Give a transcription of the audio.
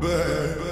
bad.